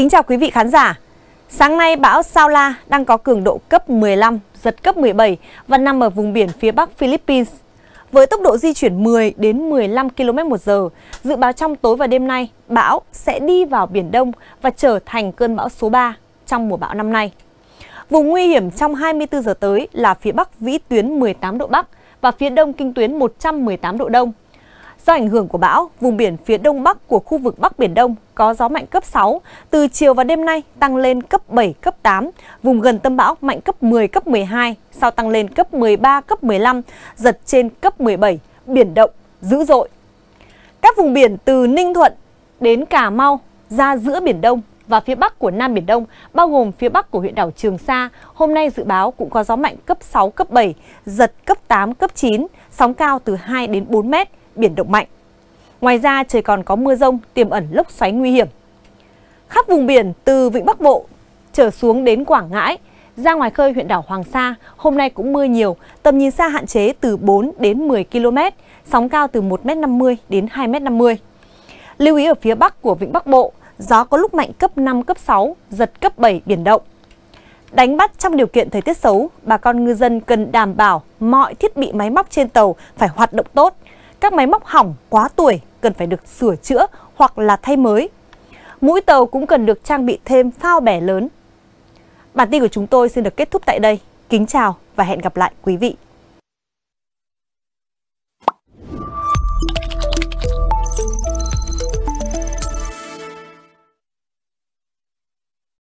Kính chào quý vị khán giả. Sáng nay bão Sao La đang có cường độ cấp 15, giật cấp 17 và nằm ở vùng biển phía bắc Philippines. Với tốc độ di chuyển 10 đến 15 km một giờ, dự báo trong tối và đêm nay, bão sẽ đi vào Biển Đông và trở thành cơn bão số 3 trong mùa bão năm nay. Vùng nguy hiểm trong 24 giờ tới là phía Bắc vĩ tuyến 18 độ Bắc và phía Đông kinh tuyến 118 độ Đông. Do ảnh hưởng của bão, vùng biển phía đông bắc của khu vực Bắc Biển Đông có gió mạnh cấp 6, từ chiều và đêm nay tăng lên cấp 7, cấp 8, vùng gần tâm bão mạnh cấp 10, cấp 12, sau tăng lên cấp 13, cấp 15, giật trên cấp 17, biển động, dữ dội. Các vùng biển từ Ninh Thuận đến Cà Mau ra giữa Biển Đông và phía bắc của Nam Biển Đông, bao gồm phía bắc của huyện đảo Trường Sa, hôm nay dự báo cũng có gió mạnh cấp 6, cấp 7, giật cấp 8, cấp 9, sóng cao từ 2 đến 4 mét, biển động mạnh. Ngoài ra trời còn có mưa rông tiềm ẩn lốc xoáy nguy hiểm. Khắp vùng biển từ Vịnh Bắc Bộ trở xuống đến Quảng Ngãi, ra ngoài khơi huyện đảo Hoàng Sa, hôm nay cũng mưa nhiều, tầm nhìn xa hạn chế từ 4 đến 10 km, sóng cao từ 1m50 đến 2m50. Lưu ý ở phía bắc của Vịnh Bắc Bộ, gió có lúc mạnh cấp 5, cấp 6, giật cấp 7 biển động. Đánh bắt trong điều kiện thời tiết xấu, bà con ngư dân cần đảm bảo mọi thiết bị máy móc trên tàu phải hoạt động tốt, các máy móc hỏng quá tuổi cần phải được sửa chữa hoặc là thay mới. Mũi tàu cũng cần được trang bị thêm phao bè lớn. Bản tin của chúng tôi xin được kết thúc tại đây. Kính chào và hẹn gặp lại quý vị.